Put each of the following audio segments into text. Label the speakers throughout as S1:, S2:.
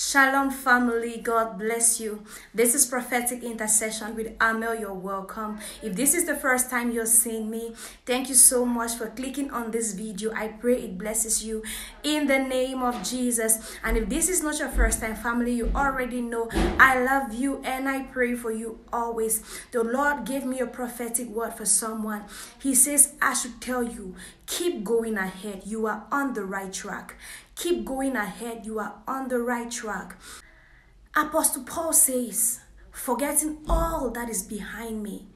S1: Shalom, family. God bless you. This is prophetic intercession with Armelle. You're welcome. If this is the first time you're seeing me, thank you so much for clicking on this video. I pray it blesses you in the name of Jesus. And if this is not your first time, family, you already know I love you and I pray for you always. The Lord gave me a prophetic word for someone. He says, I should tell you, keep going ahead. You are on the right track. Keep going ahead. You are on the right track. Apostle Paul says, forgetting all that is behind me.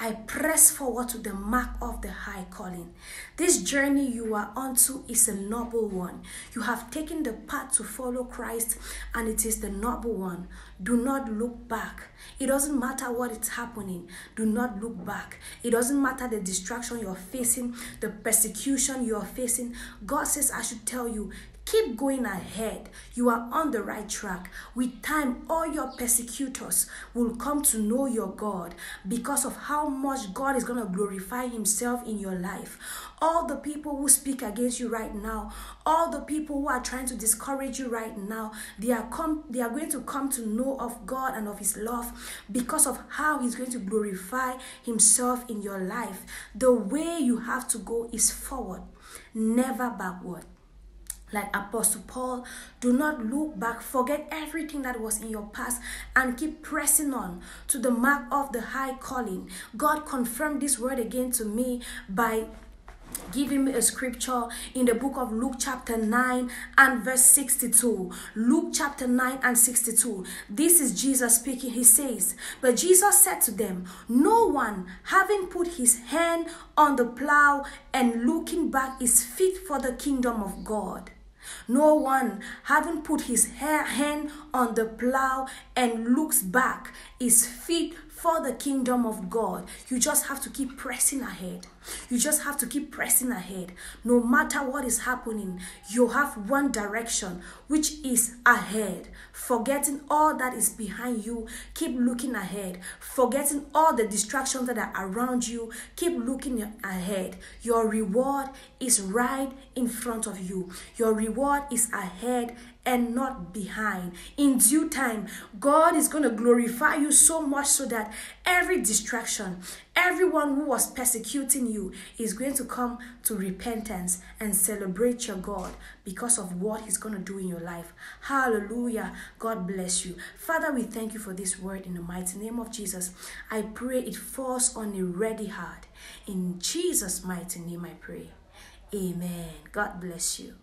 S1: I press forward to the mark of the high calling. This journey you are onto is a noble one. You have taken the path to follow Christ, and it is the noble one. Do not look back. It doesn't matter what is happening. Do not look back. It doesn't matter the distraction you're facing, the persecution you're facing. God says, I should tell you, Keep going ahead. You are on the right track. With time, all your persecutors will come to know your God because of how much God is going to glorify Himself in your life. All the people who speak against you right now, all the people who are trying to discourage you right now, they are come they are going to come to know of God and of His love because of how He's going to glorify Himself in your life. The way you have to go is forward, never backward like Apostle Paul, do not look back. Forget everything that was in your past and keep pressing on to the mark of the high calling. God confirmed this word again to me by giving me a scripture in the book of Luke chapter 9 and verse 62. Luke chapter 9 and 62. This is Jesus speaking. He says, But Jesus said to them, No one having put his hand on the plow and looking back is fit for the kingdom of God. No one, having put his hand on the plow and looks back, is fit for the kingdom of God. You just have to keep pressing ahead. You just have to keep pressing ahead. No matter what is happening, you have one direction, which is ahead. Forgetting all that is behind you, keep looking ahead. Forgetting all the distractions that are around you, keep looking ahead. Your reward is right in front of you. Your reward is ahead and not behind. In due time, God is going to glorify you so much so that every distraction, everyone who was persecuting you is going to come to repentance and celebrate your God because of what He's going to do in your life. Hallelujah. God bless you. Father, we thank you for this word in the mighty name of Jesus. I pray it falls on a ready heart. In Jesus' mighty name, I pray. Amen. God bless you.